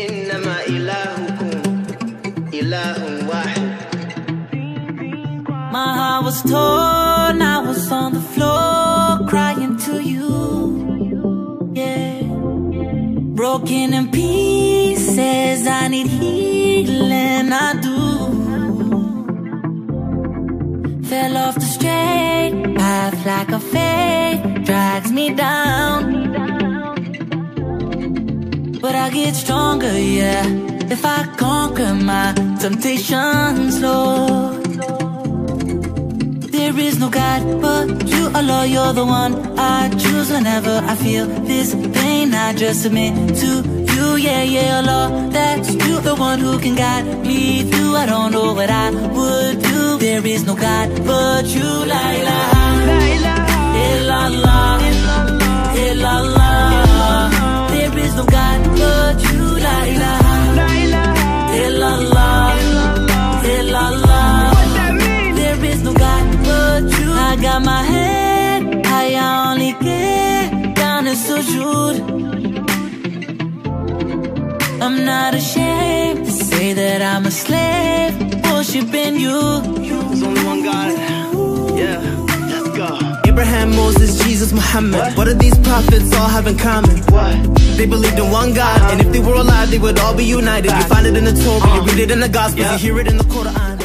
إنما إلهكم إله واحد My heart was torn, I was on the floor crying to you. Yeah. Broken in pieces, I need healing, I do. Fell off the straight path like a fate drags me down. But I get stronger, yeah, if I conquer my temptations, Lord. There is no God but you, Allah, you're the one I choose whenever I feel this pain. I just submit to you, yeah, yeah, Allah. That's you, the one who can guide me through. I don't know what I would do. There is no God but you, la ilaha, I got my head high, I only get down in sujood. I'm not ashamed to say that I'm a slave, worshiping you. There's only one God Abraham, Moses, Jesus, Muhammad. What, do these prophets all have in common? What? They believed in one God, and if they were alive, they would all be united. You find it in the Torah, you uh-huh. read it in the Gospels, you hear it in the Quran.